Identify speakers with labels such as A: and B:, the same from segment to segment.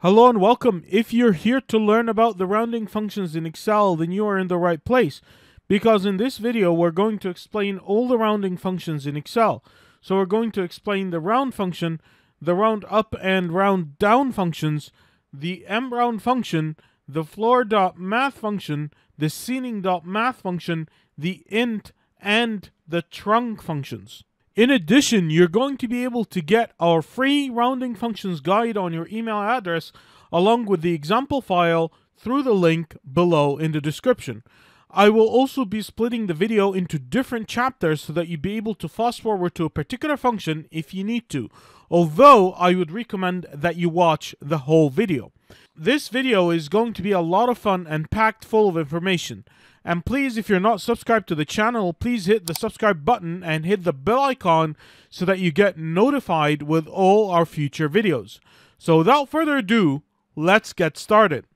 A: Hello and welcome. If you're here to learn about the rounding functions in Excel, then you are in the right place. Because in this video, we're going to explain all the rounding functions in Excel. So we're going to explain the round function, the round up and round down functions, the mround function, the floor.math function, the ceiling.math function, the int, and the trunc functions. In addition, you're going to be able to get our free rounding functions guide on your email address along with the example file through the link below in the description. I will also be splitting the video into different chapters so that you'll be able to fast forward to a particular function if you need to, although I would recommend that you watch the whole video. This video is going to be a lot of fun and packed full of information. And please, if you're not subscribed to the channel, please hit the subscribe button and hit the bell icon so that you get notified with all our future videos. So without further ado, let's get started.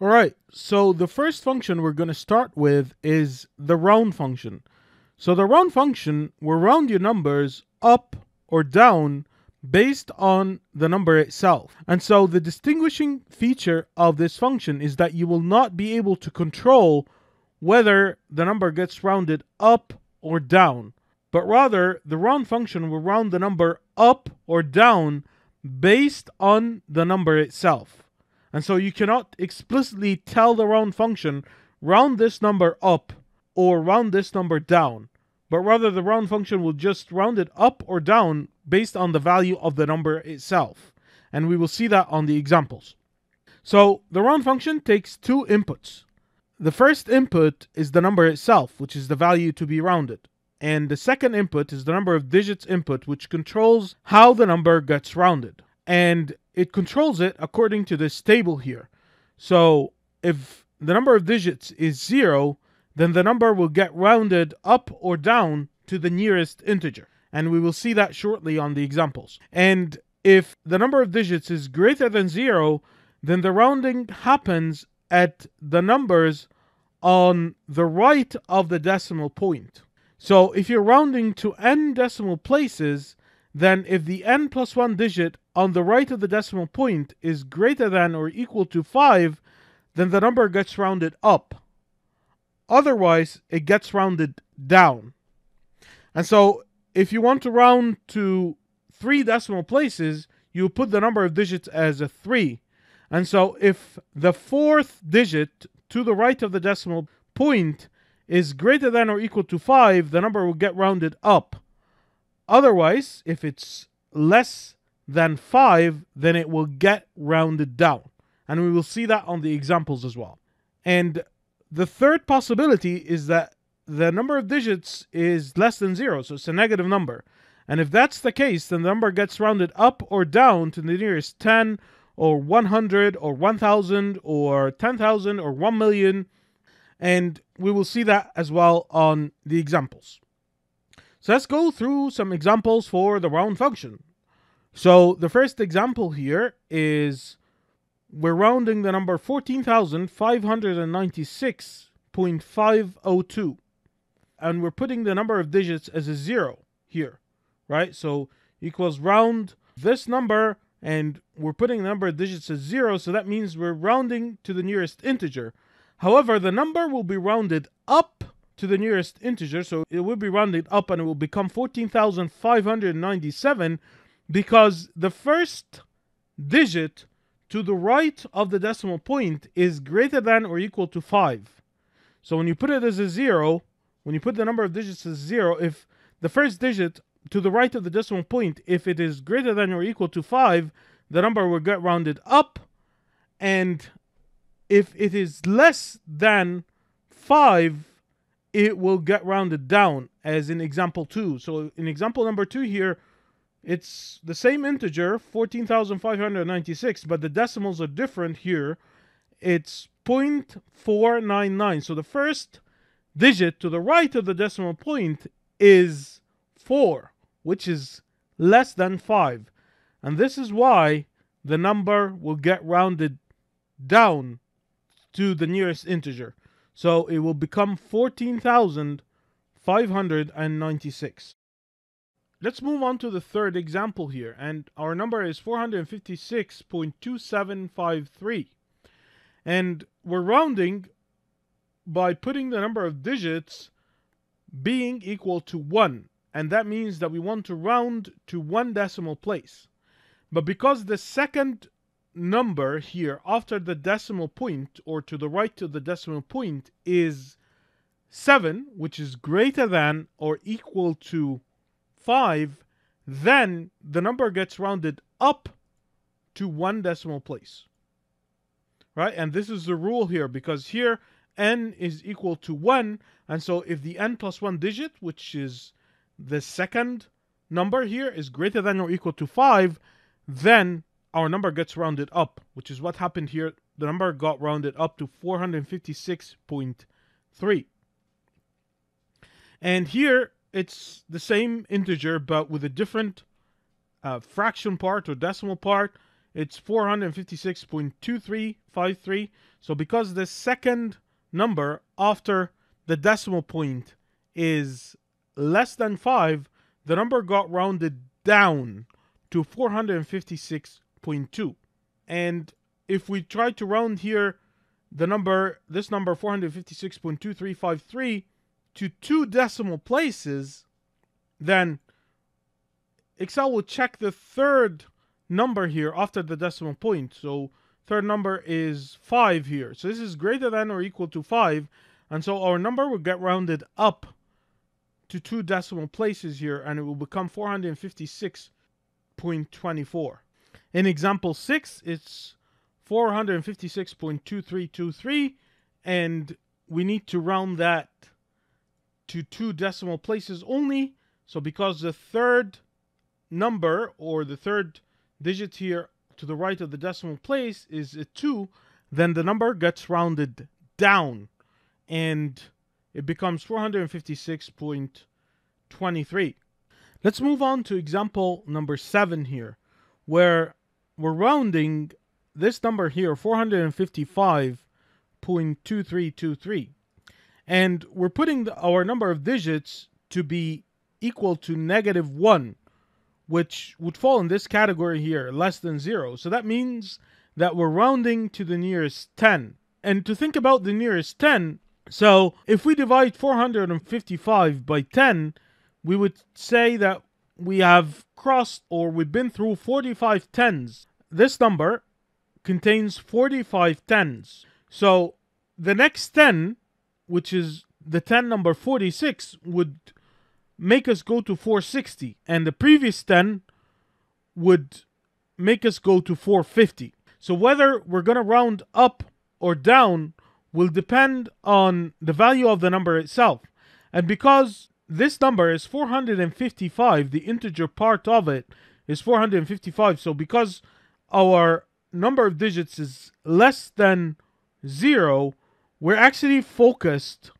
A: Alright, so the first function we're going to start with is the round function. So the round function will round your numbers up or down based on the number itself. And so the distinguishing feature of this function is that you will not be able to control whether the number gets rounded up or down, but rather the round function will round the number up or down based on the number itself. And so you cannot explicitly tell the round function round this number up or round this number down but rather the round function will just round it up or down based on the value of the number itself. And we will see that on the examples. So the round function takes two inputs. The first input is the number itself, which is the value to be rounded. And the second input is the number of digits input, which controls how the number gets rounded. And it controls it according to this table here. So if the number of digits is zero, then the number will get rounded up or down to the nearest integer. And we will see that shortly on the examples. And if the number of digits is greater than zero, then the rounding happens at the numbers on the right of the decimal point. So if you're rounding to n decimal places, then if the n plus 1 digit on the right of the decimal point is greater than or equal to 5, then the number gets rounded up. Otherwise, it gets rounded down. And so if you want to round to three decimal places, you put the number of digits as a 3. And so if the fourth digit to the right of the decimal point is greater than or equal to 5, the number will get rounded up. Otherwise, if it's less than 5, then it will get rounded down. And we will see that on the examples as well. And the third possibility is that the number of digits is less than zero, so it's a negative number. And if that's the case, then the number gets rounded up or down to the nearest 10 or 100 or 1000 or 10,000 or 1 million. And we will see that as well on the examples. So let's go through some examples for the round function. So the first example here is we're rounding the number 14,596.502. And we're putting the number of digits as a zero here, right? So equals round this number, and we're putting the number of digits as zero, so that means we're rounding to the nearest integer. However, the number will be rounded up to the nearest integer, so it will be rounded up and it will become 14,597 because the first digit to the right of the decimal point is greater than or equal to 5. So when you put it as a 0, when you put the number of digits as 0, if the first digit to the right of the decimal point, if it is greater than or equal to 5, the number will get rounded up. And if it is less than 5, it will get rounded down, as in example 2. So in example number 2 here, it's the same integer, 14,596, but the decimals are different here. It's 0.499. So the first digit to the right of the decimal point is 4, which is less than 5. And this is why the number will get rounded down to the nearest integer. So it will become 14,596. Let's move on to the third example here. And our number is 456.2753. And we're rounding by putting the number of digits being equal to 1. And that means that we want to round to one decimal place. But because the second number here after the decimal point or to the right of the decimal point is 7, which is greater than or equal to 5, then the number gets rounded up to one decimal place. Right? And this is the rule here because here n is equal to 1. And so if the n plus 1 digit, which is the second number here, is greater than or equal to 5, then our number gets rounded up, which is what happened here. The number got rounded up to 456.3. And here it's the same integer, but with a different uh, fraction part or decimal part. It's 456.2353. So because the second number after the decimal point is less than 5, the number got rounded down to 456.2. And if we try to round here the number, this number 456.2353 to two decimal places, then Excel will check the third number here after the decimal point. So third number is 5 here. So this is greater than or equal to 5. And so our number will get rounded up to two decimal places here and it will become 456.24. In example 6, it's 456.2323 and we need to round that to two decimal places only. So because the third number or the third digit here to the right of the decimal place is a 2, then the number gets rounded down and it becomes 456.23. Let's move on to example number 7 here, where we're rounding this number here, 455.2323. And we're putting the, our number of digits to be equal to negative 1 which would fall in this category here, less than 0. So that means that we're rounding to the nearest 10. And to think about the nearest 10, so if we divide 455 by 10, we would say that we have crossed or we've been through 45 tens. This number contains 45 tens. So the next 10, which is the 10 number 46, would make us go to 460 and the previous 10 would make us go to 450 so whether we're going to round up or down will depend on the value of the number itself. And because this number is 455 the integer part of it is 455 so because our number of digits is less than 0 we're actually focused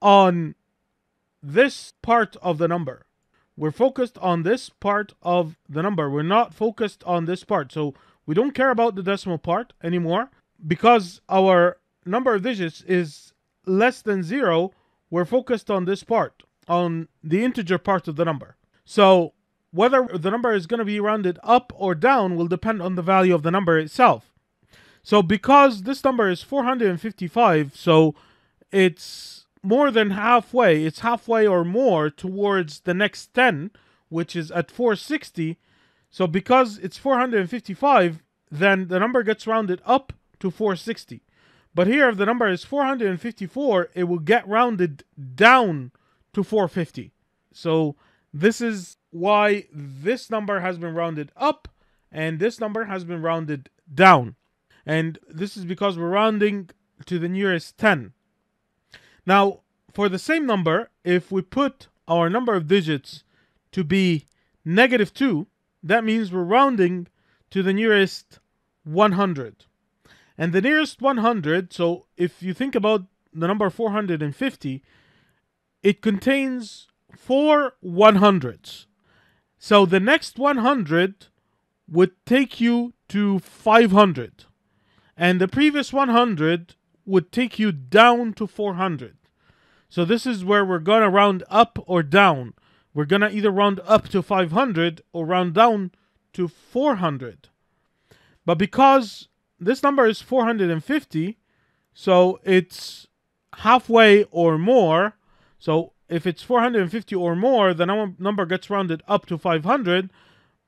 A: on this part of the number. We're focused on this part of the number. We're not focused on this part. So we don't care about the decimal part anymore because our number of digits is less than zero. We're focused on this part, on the integer part of the number. So whether the number is going to be rounded up or down will depend on the value of the number itself. So because this number is 455, so it's more than halfway. It's halfway or more towards the next 10, which is at 460. So because it's 455, then the number gets rounded up to 460. But here, if the number is 454, it will get rounded down to 450. So this is why this number has been rounded up and this number has been rounded down. And this is because we're rounding to the nearest 10. Now, for the same number, if we put our number of digits to be negative 2, that means we're rounding to the nearest 100. And the nearest 100, so if you think about the number 450, it contains four 100s. So the next 100 would take you to 500. And the previous 100 would take you down to 400. So this is where we're going to round up or down. we're going to either round up to 500 or round down to 400. But because this number is 450, so it's halfway or more. So if it's 450 or more, the number gets rounded up to 500.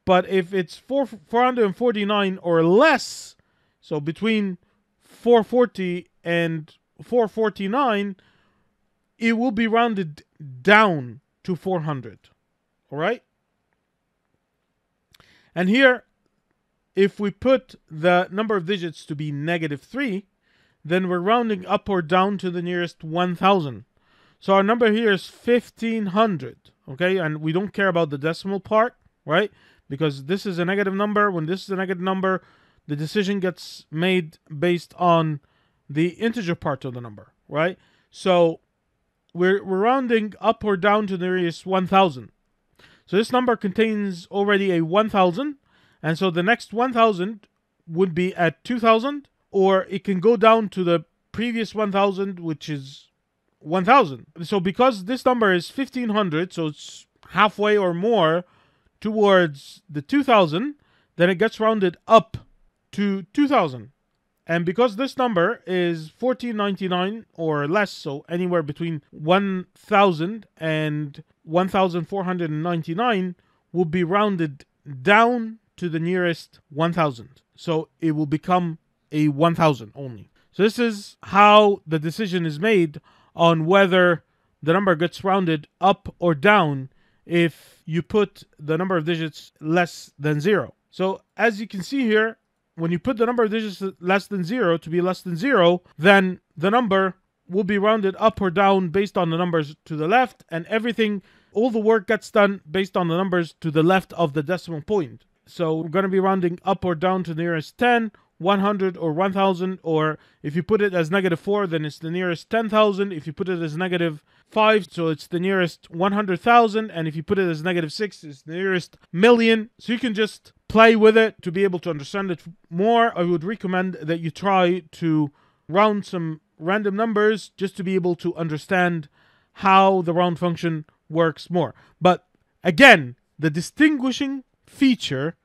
A: But if it's 4, 449 or less, so between 440 and 449, it will be rounded down to 400. All right? And here, if we put the number of digits to be negative 3, then we're rounding up or down to the nearest 1000. So our number here is 1500, okay? And we don't care about the decimal part, right? Because this is a negative number. When this is a negative number, the decision gets made based on the integer part of the number, right? So we're, we're rounding up or down to the nearest 1000. So this number contains already a 1000, and so the next 1000 would be at 2000, or it can go down to the previous 1000, which is 1000. So because this number is 1500, so it's halfway or more towards the 2000, then it gets rounded up to 2000. And because this number is 1499 or less, so anywhere between 1000 and 1499 will be rounded down to the nearest 1000. So it will become a 1000 only. So this is how the decision is made on whether the number gets rounded up or down if you put the number of digits less than zero. So as you can see here, when you put the number of digits less than zero to be less than zero, then the number will be rounded up or down based on the numbers to the left, and everything, all the work gets done based on the numbers to the left of the decimal point. So we're going to be rounding up or down to the nearest 10 100 or 1000 or if you put it as negative 4 then it's the nearest 10,000 if you put it as negative 5 so it's the nearest 100,000 and if you put it as negative 6 it's the nearest million. So you can just play with it to be able to understand it more. I would recommend that you try to round some random numbers just to be able to understand how the round function works more. But again the distinguishing feature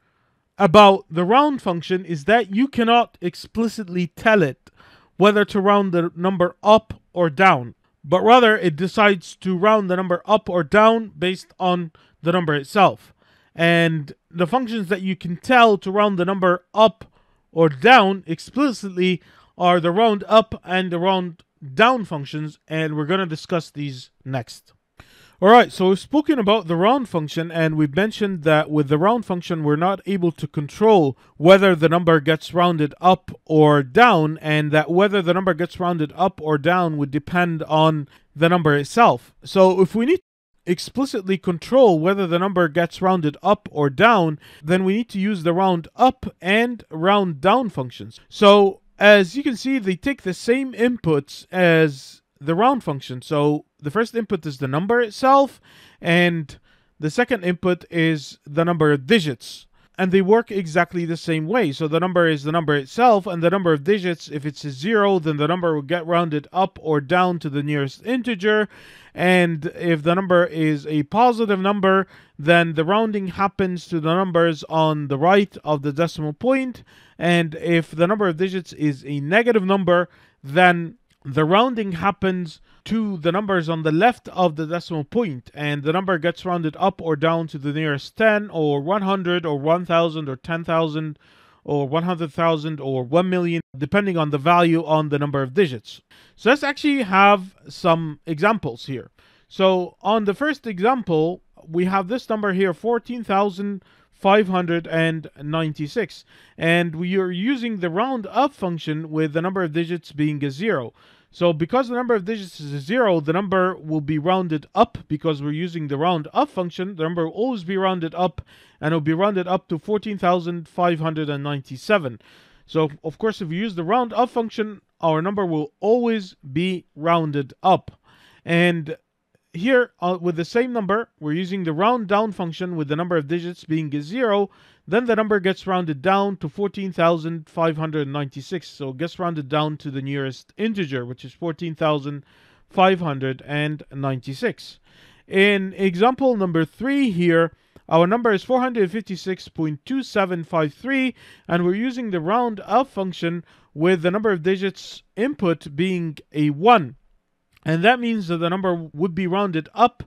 A: about the round function is that you cannot explicitly tell it whether to round the number up or down, but rather it decides to round the number up or down based on the number itself. And the functions that you can tell to round the number up or down explicitly are the round up and the round down functions, and we're going to discuss these next. All right, so we've spoken about the round function, and we've mentioned that with the round function, we're not able to control whether the number gets rounded up or down, and that whether the number gets rounded up or down would depend on the number itself. So if we need to explicitly control whether the number gets rounded up or down, then we need to use the round up and round down functions. So as you can see, they take the same inputs as the round function. So the first input is the number itself, and the second input is the number of digits. And they work exactly the same way. So the number is the number itself, and the number of digits, if it's a zero, then the number will get rounded up or down to the nearest integer. And if the number is a positive number, then the rounding happens to the numbers on the right of the decimal point. And if the number of digits is a negative number, then the rounding happens to the numbers on the left of the decimal point and the number gets rounded up or down to the nearest 10 or 100 or 1000 or 10,000 or 100,000 or 1 million depending on the value on the number of digits. So let's actually have some examples here. So on the first example, we have this number here 14,000 596 and we are using the round up function with the number of digits being a zero. So because the number of digits is a zero the number will be rounded up. Because we're using the round up function the number will always be rounded up and it will be rounded up to 14,597 so of course if we use the round up function our number will always be rounded up. And here uh, with the same number, we're using the round down function with the number of digits being a zero. Then the number gets rounded down to 14,596. So it gets rounded down to the nearest integer, which is 14,596. In example number three here, our number is 456.2753, and we're using the round up function with the number of digits input being a 1. And that means that the number would be rounded up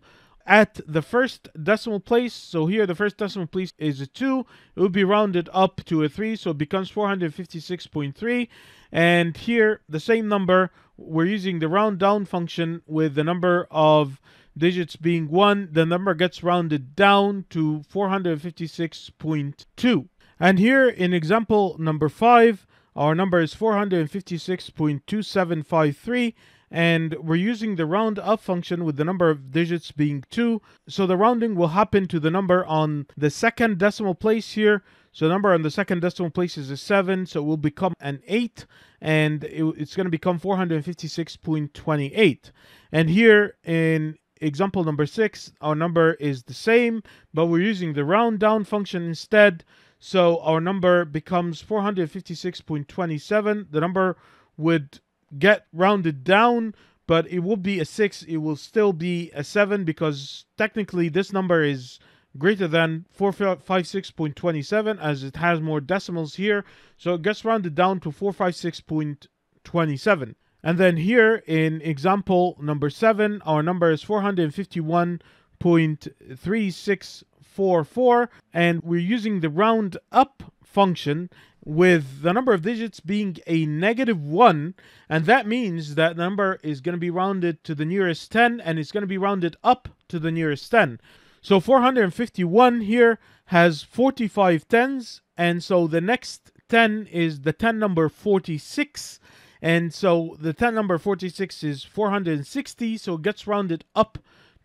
A: at the first decimal place. So here the first decimal place is a 2. It would be rounded up to a 3, so it becomes 456.3. And here the same number, we're using the round down function with the number of digits being 1. The number gets rounded down to 456.2. And here in example number 5, our number is 456.2753 and we're using the round up function with the number of digits being 2. So the rounding will happen to the number on the second decimal place here. So the number on the second decimal place is a 7, so it will become an 8, and it, it's going to become 456.28. And here in example number 6, our number is the same, but we're using the round down function instead. So our number becomes 456.27. The number would get rounded down, but it will be a 6. It will still be a 7 because technically this number is greater than 456.27 as it has more decimals here. So it gets rounded down to 456.27. And then here in example number 7, our number is 451.3644 4, 4, and we're using the round up function with the number of digits being a negative 1, and that means that number is going to be rounded to the nearest 10, and it's going to be rounded up to the nearest 10. So 451 here has 45 tens, and so the next 10 is the 10 number 46, and so the 10 number 46 is 460, so it gets rounded up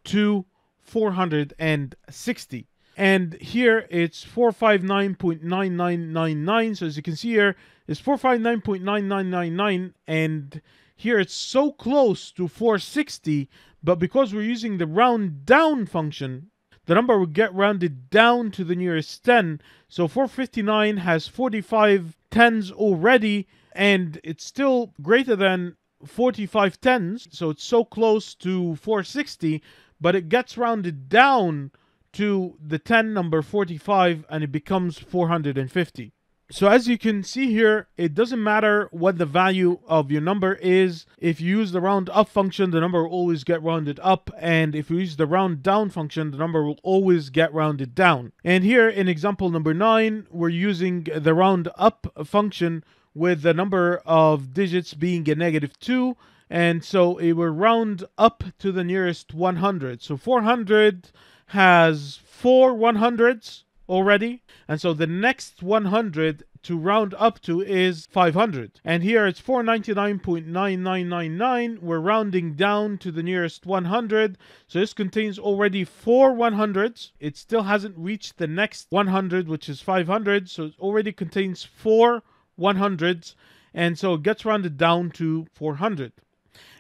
A: to 460 and here it's 459.9999 so as you can see here it's 459.9999 and here it's so close to 460 but because we're using the round down function the number will get rounded down to the nearest 10 so 459 has 45 tens already and it's still greater than 45 tens. So it's so close to 460 but it gets rounded down to the 10 number 45 and it becomes 450. So as you can see here, it doesn't matter what the value of your number is. If you use the round up function, the number will always get rounded up. And if you use the round down function, the number will always get rounded down. And here in example number 9, we're using the round up function with the number of digits being a negative 2. And so it will round up to the nearest 100. So 400 has four 100s already. And so the next 100 to round up to is 500. And here it's 499.9999. We're rounding down to the nearest 100. So this contains already four 100s. It still hasn't reached the next 100, which is 500. So it already contains four 100s. And so it gets rounded down to 400.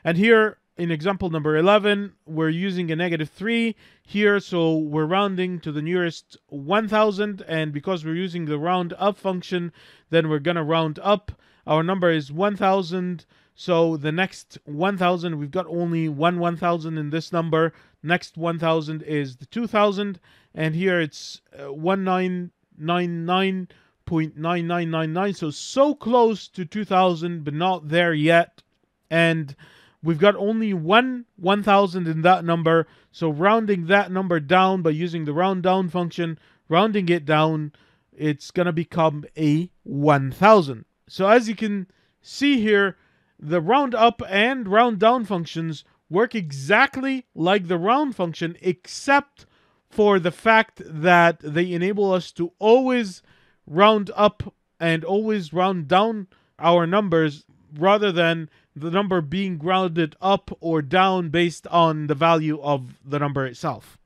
A: And here in example number 11, we're using a negative 3 here, so we're rounding to the nearest 1000, and because we're using the round up function, then we're going to round up. Our number is 1000, so the next 1000, we've got only one 1000 in this number. Next 1000 is the 2000, and here it's uh, 1999.9999, so so close to 2000, but not there yet. And We've got only one 1000 in that number, so rounding that number down by using the round down function, rounding it down, it's going to become a 1000. So as you can see here, the round up and round down functions work exactly like the round function, except for the fact that they enable us to always round up and always round down our numbers rather than the number being grounded up or down based on the value of the number itself.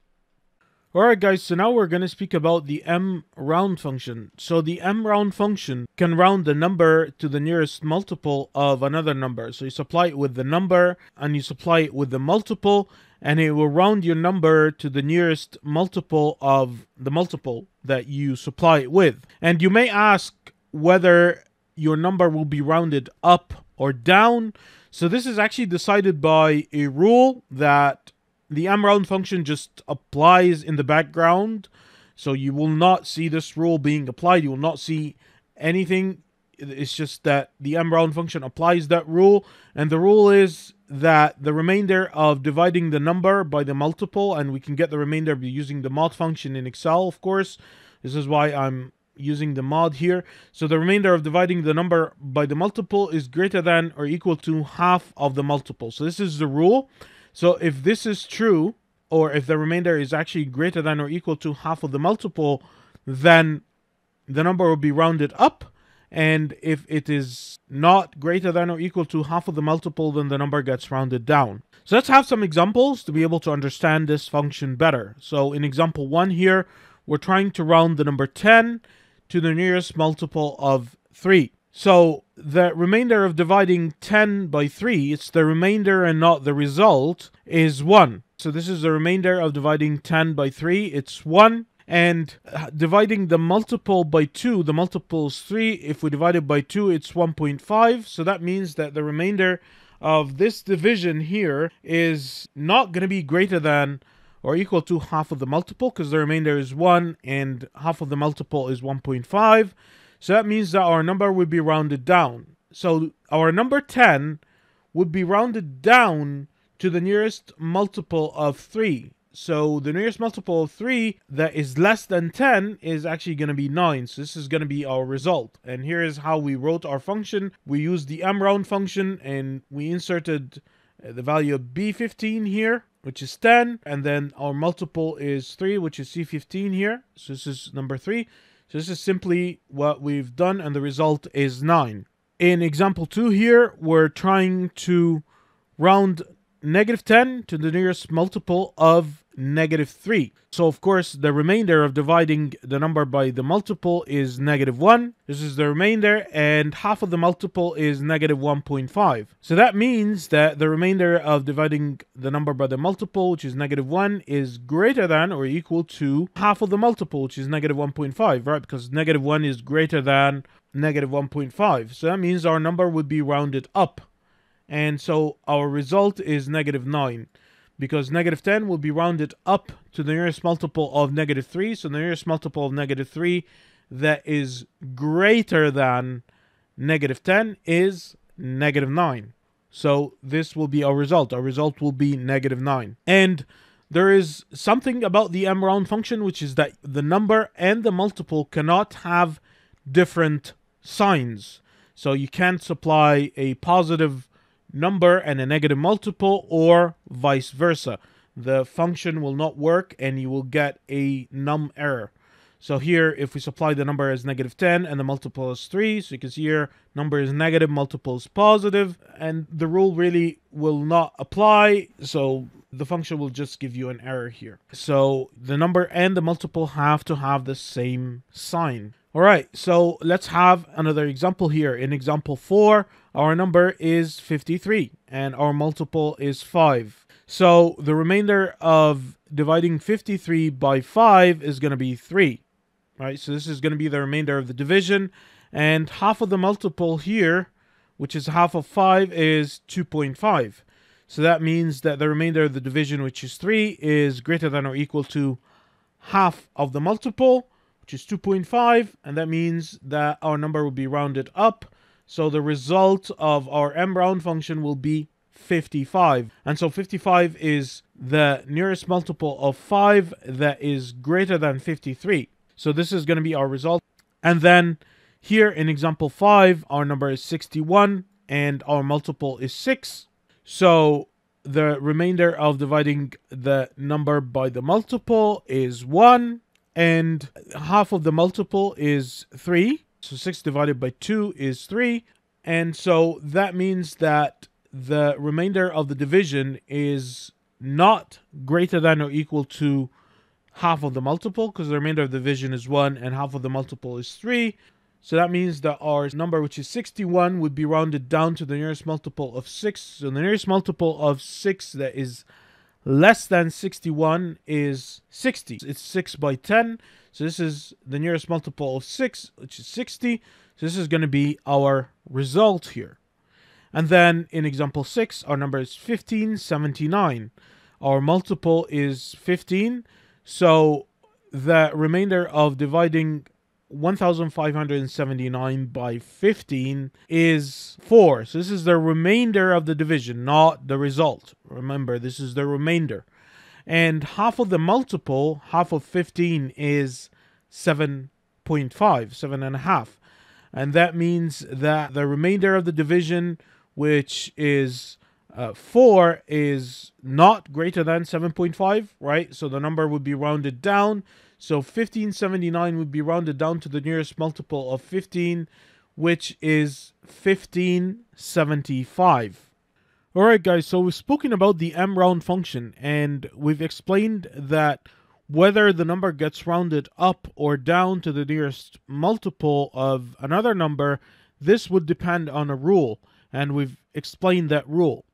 A: Alright guys, so now we're going to speak about the m round function. So the m round function can round the number to the nearest multiple of another number. So you supply it with the number and you supply it with the multiple and it will round your number to the nearest multiple of the multiple that you supply it with. And you may ask whether your number will be rounded up or down. So this is actually decided by a rule that the mround function just applies in the background. So you will not see this rule being applied. You will not see anything. It's just that the mround function applies that rule. And the rule is that the remainder of dividing the number by the multiple, and we can get the remainder by using the mod function in Excel, of course. This is why I'm using the mod here. So the remainder of dividing the number by the multiple is greater than or equal to half of the multiple. So this is the rule. So if this is true, or if the remainder is actually greater than or equal to half of the multiple, then the number will be rounded up. And if it is not greater than or equal to half of the multiple, then the number gets rounded down. So let's have some examples to be able to understand this function better. So in example one here, we're trying to round the number 10 to the nearest multiple of 3. So the remainder of dividing 10 by 3, it's the remainder and not the result, is 1. So this is the remainder of dividing 10 by 3, it's 1. And uh, dividing the multiple by 2, the multiple is 3. If we divide it by 2, it's 1.5. So that means that the remainder of this division here is not going to be greater than or equal to half of the multiple because the remainder is 1 and half of the multiple is 1.5. So that means that our number would be rounded down. So our number 10 would be rounded down to the nearest multiple of 3. So the nearest multiple of 3 that is less than 10 is actually going to be 9. So this is going to be our result. And here is how we wrote our function. We used the mround function and we inserted uh, the value of b15 here which is 10, and then our multiple is 3, which is C15 here. So this is number 3. So this is simply what we've done, and the result is 9. In example 2 here, we're trying to round negative 10 to the nearest multiple of negative 3. So of course the remainder of dividing the number by the multiple is negative 1. This is the remainder and half of the multiple is negative 1.5. So that means that the remainder of dividing the number by the multiple which is negative 1 is greater than or equal to half of the multiple which is negative 1.5 right because negative 1 is greater than negative 1.5. So that means our number would be rounded up. And so our result is negative 9 because negative 10 will be rounded up to the nearest multiple of negative 3. So the nearest multiple of negative 3 that is greater than negative 10 is negative 9. So this will be our result. Our result will be negative 9. And there is something about the mround function, which is that the number and the multiple cannot have different signs. So you can't supply a positive number and a negative multiple or vice versa. The function will not work and you will get a num error. So here, if we supply the number as negative 10 and the multiple is 3, so you can see here, number is negative, multiple is positive, and the rule really will not apply, so the function will just give you an error here. So the number and the multiple have to have the same sign. All right, so let's have another example here. In example 4, our number is 53 and our multiple is 5. So the remainder of dividing 53 by 5 is going to be 3. Right, so this is going to be the remainder of the division. And half of the multiple here, which is half of 5, is 2.5. So that means that the remainder of the division, which is 3, is greater than or equal to half of the multiple which is 2.5, and that means that our number will be rounded up. So the result of our m mround function will be 55. And so 55 is the nearest multiple of 5 that is greater than 53. So this is going to be our result. And then here in example 5, our number is 61 and our multiple is 6. So the remainder of dividing the number by the multiple is 1 and half of the multiple is 3. So 6 divided by 2 is 3. And so that means that the remainder of the division is not greater than or equal to half of the multiple because the remainder of the division is 1 and half of the multiple is 3. So that means that our number, which is 61, would be rounded down to the nearest multiple of 6. So the nearest multiple of 6 that is less than 61 is 60. It's 6 by 10. So this is the nearest multiple of 6, which is 60. So this is going to be our result here. And then in example 6, our number is 1579. our multiple is 15. So the remainder of dividing 1579 by 15 is 4. So this is the remainder of the division, not the result. Remember, this is the remainder. And half of the multiple, half of 15 is 7.5, 7.5. And that means that the remainder of the division, which is uh, 4 is not greater than 7.5, right? So the number would be rounded down. So 1579 would be rounded down to the nearest multiple of 15, which is 1575. Alright guys, so we've spoken about the m round function and we've explained that whether the number gets rounded up or down to the nearest multiple of another number, this would depend on a rule, and we've explained that rule.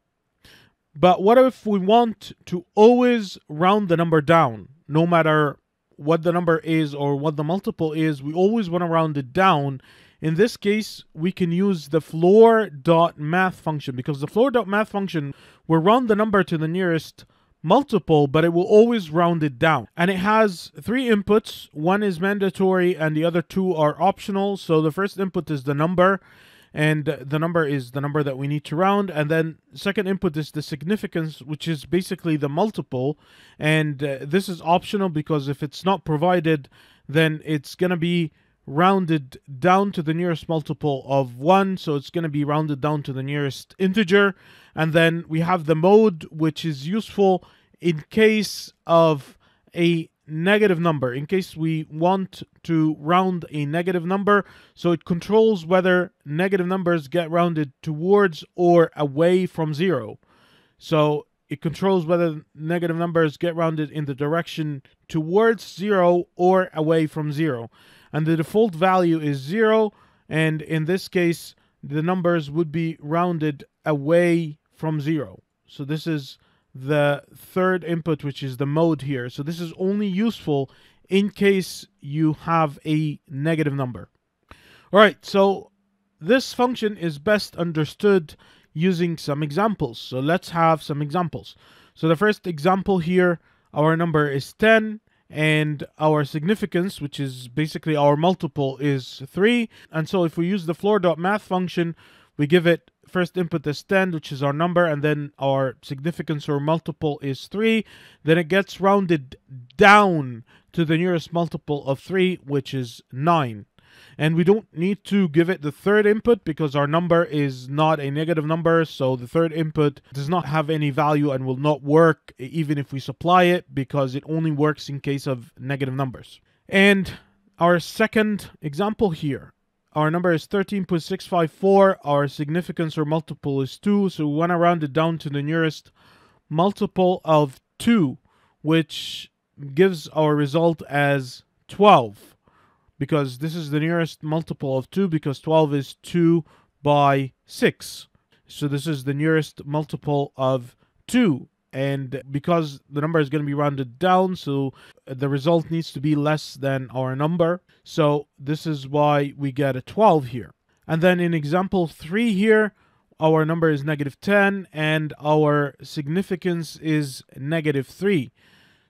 A: But what if we want to always round the number down, no matter what the number is or what the multiple is, we always want to round it down. In this case, we can use the floor.math function because the floor.math function will round the number to the nearest multiple, but it will always round it down. And it has three inputs. One is mandatory and the other two are optional. So the first input is the number and the number is the number that we need to round. And then second input is the significance which is basically the multiple. And uh, this is optional because if it's not provided then it's going to be rounded down to the nearest multiple of 1 so it's going to be rounded down to the nearest integer. And then we have the mode which is useful in case of a negative number in case we want to round a negative number. So it controls whether negative numbers get rounded towards or away from zero. So it controls whether negative numbers get rounded in the direction towards zero or away from zero. And the default value is zero. And in this case, the numbers would be rounded away from zero. So this is the third input, which is the mode here. So this is only useful in case you have a negative number. All right, so this function is best understood using some examples. So let's have some examples. So the first example here, our number is 10 and our significance, which is basically our multiple, is 3. And so if we use the floor.math function, we give it first input is 10, which is our number, and then our significance or multiple is 3. Then it gets rounded down to the nearest multiple of 3, which is 9. And we don't need to give it the third input because our number is not a negative number. So the third input does not have any value and will not work even if we supply it because it only works in case of negative numbers. And our second example here our number is 13.654. Our significance or multiple is 2. So we want to round it down to the nearest multiple of 2, which gives our result as 12. Because this is the nearest multiple of 2 because 12 is 2 by 6. So this is the nearest multiple of 2 and because the number is going to be rounded down so uh, the result needs to be less than our number. So this is why we get a 12 here. And then in example 3 here our number is negative 10 and our significance is negative 3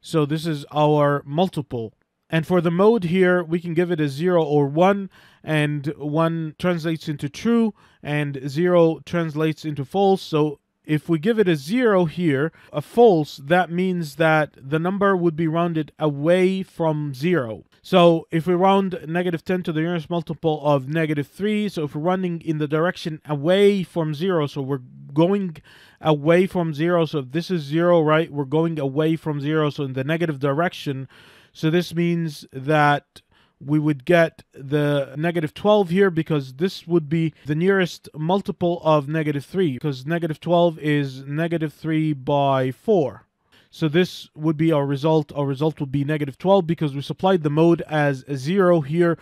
A: so this is our multiple. And for the mode here, we can give it a 0 or 1, and 1 translates into true, and 0 translates into false. So if we give it a zero here, a false, that means that the number would be rounded away from zero. So if we round negative 10 to the nearest multiple of negative 3, so if we're running in the direction away from 0, so we're going away from 0, so if this is 0, right, we're going away from 0, so in the negative direction. So this means that we would get the negative 12 here because this would be the nearest multiple of negative 3 because negative 12 is negative 3 by 4. So this would be our result. Our result would be negative 12 because we supplied the mode as 0 here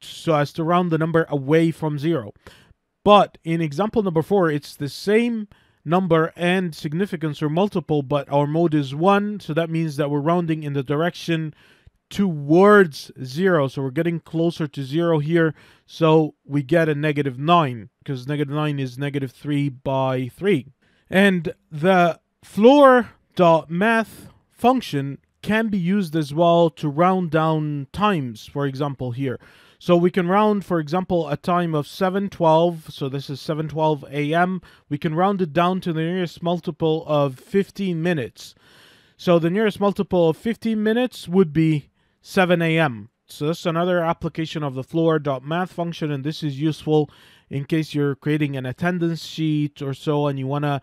A: so as to round the number away from 0. But in example number 4, it's the same number and significance or multiple, but our mode is 1. So that means that we're rounding in the direction towards zero. So we're getting closer to zero here. So we get a negative 9 because negative 9 is negative 3 by 3. And the floor dot math function can be used as well to round down times, for example, here. So we can round, for example, a time of 712, so this is 712 a.m. We can round it down to the nearest multiple of 15 minutes. So the nearest multiple of 15 minutes would be 7 a.m. So that's another application of the floor.math function, and this is useful in case you're creating an attendance sheet or so and you want to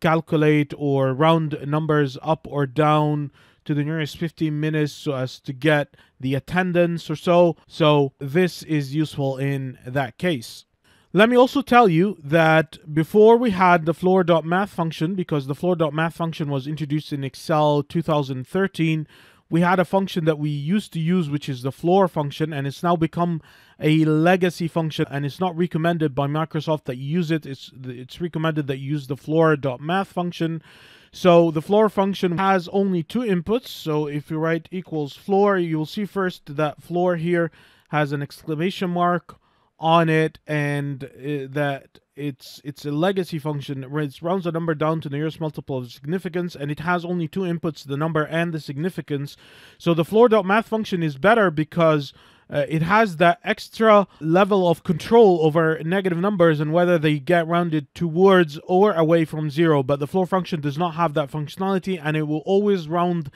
A: calculate or round numbers up or down to the nearest 15 minutes so as to get the attendance or so. So this is useful in that case. Let me also tell you that before we had the floor.math function, because the floor.math function was introduced in Excel 2013, we had a function that we used to use, which is the floor function, and it's now become a legacy function, and it's not recommended by Microsoft that you use it. It's it's recommended that you use the floor.math function. So the floor function has only two inputs. So if you write equals floor, you'll see first that floor here has an exclamation mark on it, and uh, that it's it's a legacy function. Where it rounds the number down to the nearest multiple of significance and it has only two inputs the number and the significance. So the floor.math function is better because uh, it has that extra level of control over negative numbers and whether they get rounded towards or away from zero. But the floor function does not have that functionality and it will always round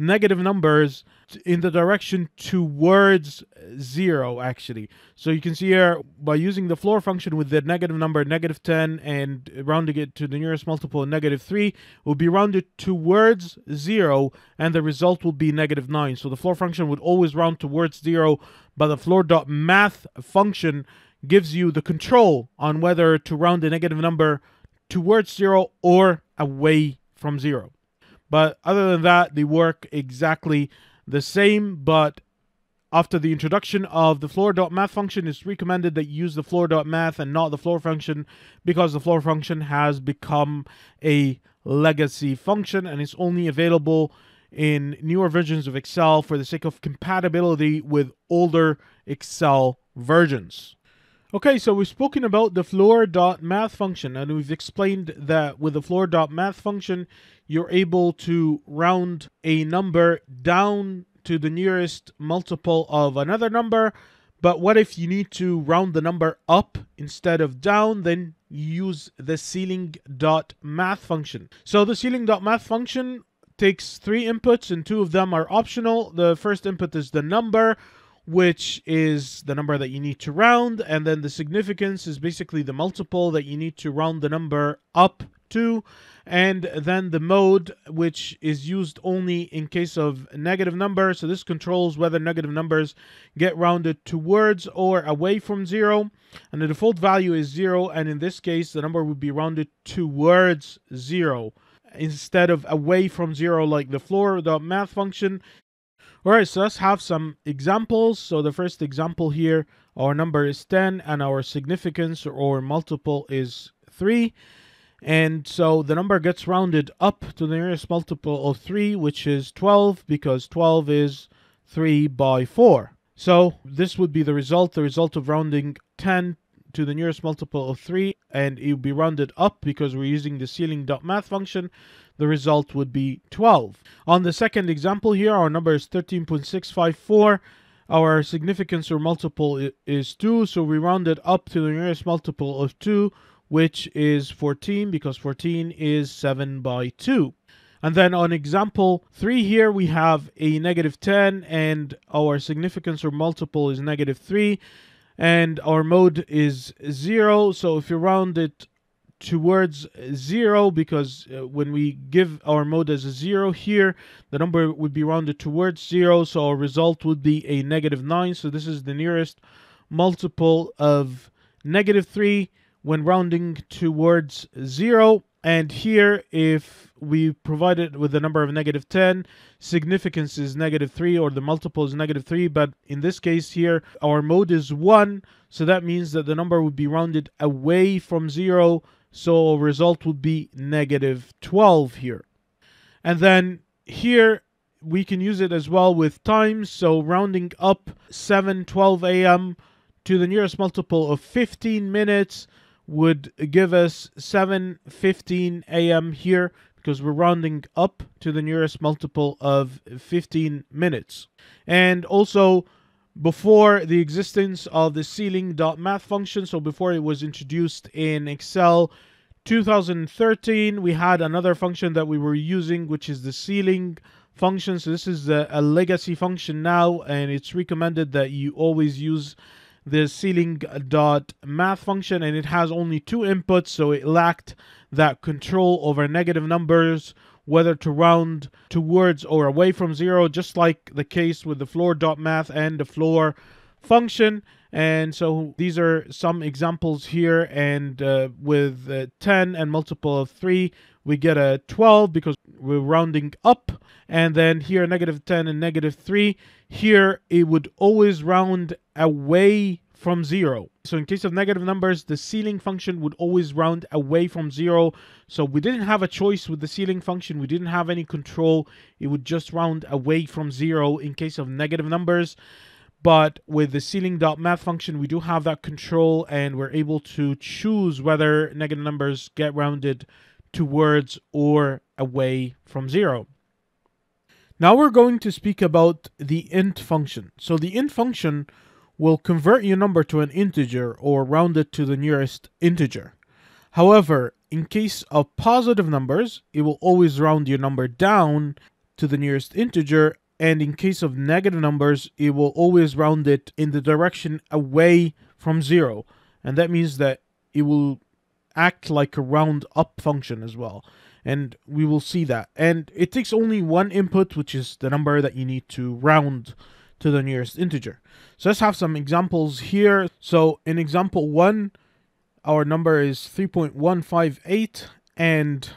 A: negative numbers in the direction towards zero actually. So you can see here by using the floor function with the negative number negative 10 and rounding it to the nearest multiple negative 3 will be rounded towards zero and the result will be negative 9 so the floor function would always round towards zero but the floor.math function gives you the control on whether to round a negative number towards zero or away from zero but other than that, they work exactly the same. But after the introduction of the floor.math function, it's recommended that you use the floor.math and not the floor function because the floor function has become a legacy function and it's only available in newer versions of Excel for the sake of compatibility with older Excel versions. Okay, so we've spoken about the floor.math function and we've explained that with the floor.math function, you're able to round a number down to the nearest multiple of another number. But what if you need to round the number up instead of down? Then use the ceiling.math function. So the ceiling.math function takes three inputs and two of them are optional. The first input is the number which is the number that you need to round, and then the significance is basically the multiple that you need to round the number up to, and then the mode, which is used only in case of negative numbers. So this controls whether negative numbers get rounded towards or away from zero, and the default value is zero, and in this case, the number would be rounded towards zero instead of away from zero like the floor the math function all right, so let's have some examples. So the first example here, our number is 10 and our significance or multiple is 3. And so the number gets rounded up to the nearest multiple of 3, which is 12, because 12 is 3 by 4. So this would be the result, the result of rounding 10 to the nearest multiple of 3, and it would be rounded up because we're using the ceiling.math function the result would be 12. On the second example here, our number is 13.654. Our significance or multiple is 2, so we round it up to the nearest multiple of 2, which is 14, because 14 is 7 by 2. And then on example 3 here, we have a negative 10, and our significance or multiple is negative 3, and our mode is 0, so if you round it towards zero because uh, when we give our mode as a zero here the number would be rounded towards zero. So our result would be a negative 9 so this is the nearest multiple of negative 3 when rounding towards zero and here if we provide it with the number of negative 10 significance is negative 3 or the multiple is negative 3 but in this case here our mode is 1 so that means that the number would be rounded away from 0 so result would be negative 12 here. And then here we can use it as well with times. So rounding up 7, 12 a.m. to the nearest multiple of 15 minutes would give us 7:15 a.m. here because we're rounding up to the nearest multiple of 15 minutes. And also, before the existence of the ceiling.math function, so before it was introduced in Excel 2013, we had another function that we were using, which is the ceiling function. So this is a, a legacy function now, and it's recommended that you always use the ceiling dot math function and it has only two inputs so it lacked that control over negative numbers whether to round towards or away from zero just like the case with the floor dot math and the floor function. And so these are some examples here. And uh, with uh, 10 and multiple of 3 we get a 12 because we're rounding up. And then here negative 10 and negative 3 here it would always round away from 0 so in case of negative numbers the ceiling function would always round away from 0 so we didn't have a choice with the ceiling function. We didn't have any control. It would just round away from 0 in case of negative numbers but with the ceiling.math function we do have that control and we're able to choose whether negative numbers get rounded towards or away from zero. Now we're going to speak about the int function. So the int function will convert your number to an integer or round it to the nearest integer. However, in case of positive numbers, it will always round your number down to the nearest integer and in case of negative numbers, it will always round it in the direction away from zero. And that means that it will act like a round up function as well. And we will see that. And it takes only one input, which is the number that you need to round to the nearest integer. So let's have some examples here. So in example one, our number is 3.158 and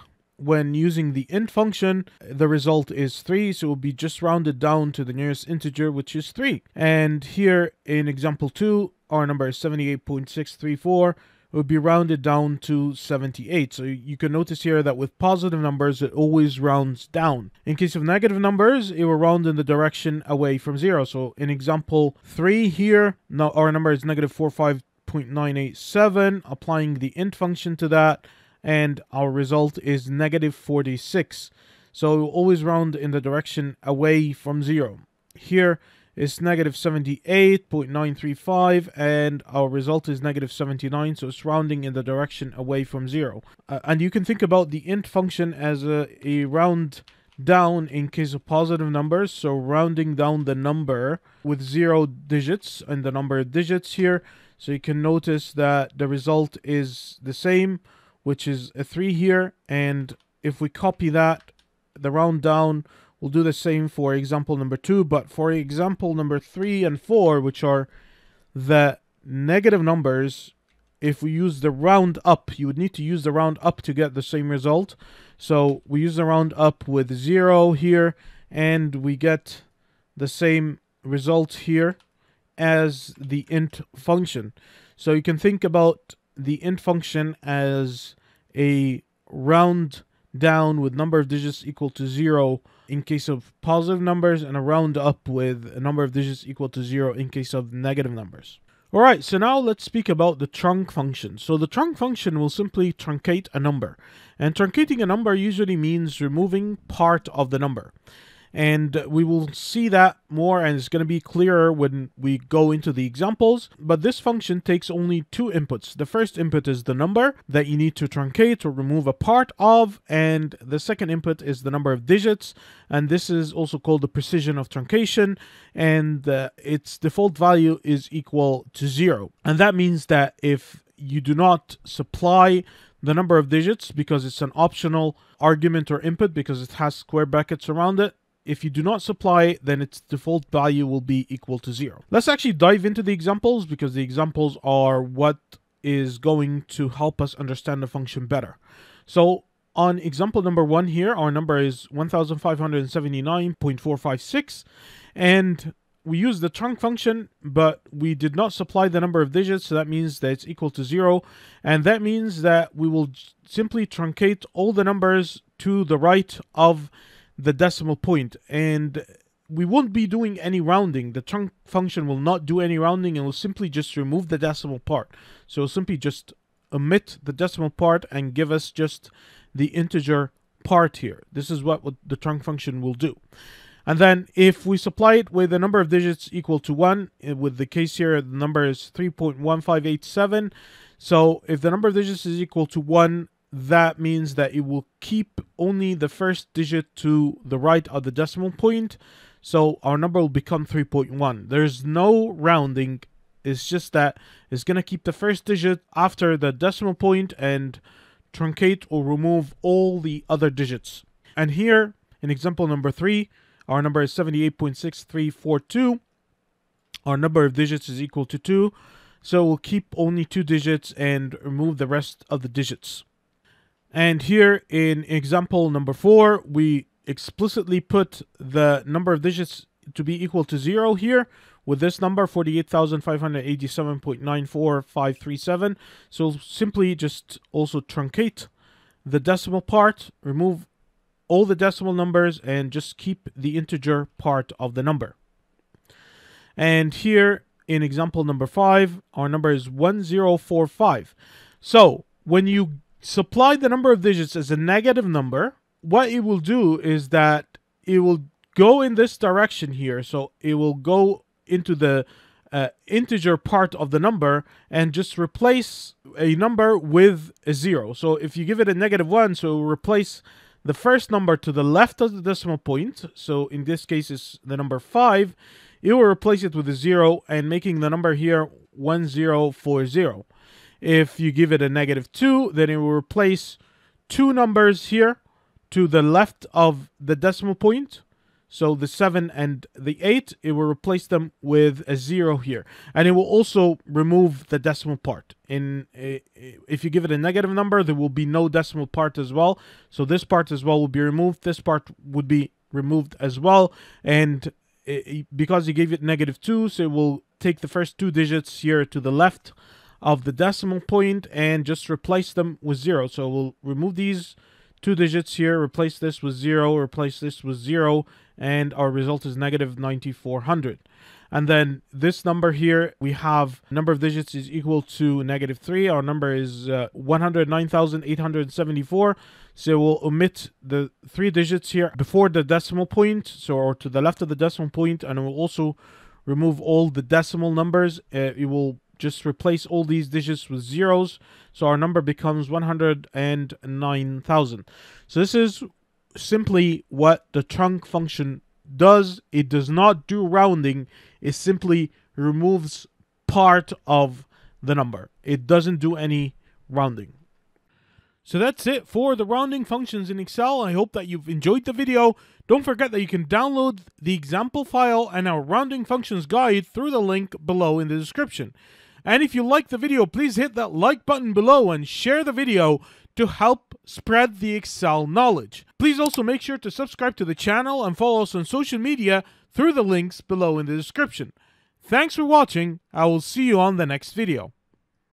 A: when using the int function, the result is 3, so it will be just rounded down to the nearest integer, which is 3. And here in example 2, our number is 78.634 it would be rounded down to 78. So you can notice here that with positive numbers, it always rounds down. In case of negative numbers, it will round in the direction away from zero. So in example 3 here, our number is negative 45.987, applying the int function to that, and our result is negative 46. So always round in the direction away from zero. Here, is negative 78.935 and our result is negative 79 so it's rounding in the direction away from zero. Uh, and you can think about the int function as a, a round down in case of positive numbers. So rounding down the number with zero digits and the number of digits here. So you can notice that the result is the same which is a 3 here and if we copy that the round down We'll do the same for example number two, but for example number three and four, which are the negative numbers, if we use the round up, you would need to use the round up to get the same result. So we use the round up with zero here, and we get the same result here as the int function. So you can think about the int function as a round down with number of digits equal to zero in case of positive numbers and a round up with a number of digits equal to zero in case of negative numbers. Alright, so now let's speak about the trunc function. So the trunc function will simply truncate a number. And truncating a number usually means removing part of the number. And we will see that more and it's going to be clearer when we go into the examples. But this function takes only two inputs. The first input is the number that you need to truncate or remove a part of. And the second input is the number of digits. And this is also called the precision of truncation. And uh, its default value is equal to zero. And that means that if you do not supply the number of digits because it's an optional argument or input because it has square brackets around it, if you do not supply, then its default value will be equal to zero. Let's actually dive into the examples because the examples are what is going to help us understand the function better. So on example number one here, our number is 1579.456 and we use the trunc function, but we did not supply the number of digits, so that means that it's equal to zero. And that means that we will simply truncate all the numbers to the right of the decimal point and we won't be doing any rounding. The trunc function will not do any rounding and will simply just remove the decimal part. So it'll simply just omit the decimal part and give us just the integer part here. This is what the trunc function will do. And then if we supply it with a number of digits equal to 1, eh, with the case here, the number is 3.1587. So if the number of digits is equal to 1, that means that it will keep only the first digit to the right of the decimal point. So our number will become 3.1. There's no rounding. It's just that it's going to keep the first digit after the decimal point and truncate or remove all the other digits. And here, in example number 3, our number is 78.6342. Our number of digits is equal to 2. So we'll keep only two digits and remove the rest of the digits. And here in example number 4, we explicitly put the number of digits to be equal to 0 here with this number 48,587.94537. So simply just also truncate the decimal part, remove all the decimal numbers and just keep the integer part of the number. And here in example number 5, our number is 1045. So when you supply the number of digits as a negative number, what it will do is that it will go in this direction here. So it will go into the uh, integer part of the number and just replace a number with a zero. So if you give it a negative one, so it will replace the first number to the left of the decimal point, so in this case is the number 5, it will replace it with a 0 and making the number here 1040. If you give it a negative 2, then it will replace two numbers here to the left of the decimal point so the 7 and the 8, it will replace them with a 0 here. And it will also remove the decimal part. In If you give it a negative number, there will be no decimal part as well. So this part as well will be removed. This part would be removed as well. And it, because you gave it negative 2, so it will take the first two digits here to the left of the decimal point and just replace them with 0. So we'll remove these two digits here, replace this with 0, replace this with 0, and our result is negative 9400. And then this number here, we have number of digits is equal to negative 3. Our number is uh, 109,874. So we'll omit the three digits here before the decimal point, so or to the left of the decimal point, and we'll also remove all the decimal numbers. Uh, it will just replace all these digits with zeros. So our number becomes 109,000. So this is simply what the trunc function does. It does not do rounding. It simply removes part of the number. It doesn't do any rounding. So that's it for the rounding functions in Excel. I hope that you've enjoyed the video. Don't forget that you can download the example file and our rounding functions guide through the link below in the description. And if you like the video, please hit that like button below and share the video to help spread the Excel knowledge. Please also make sure to subscribe to the channel and follow us on social media through the links below in the description. Thanks for watching. I will see you on the next video.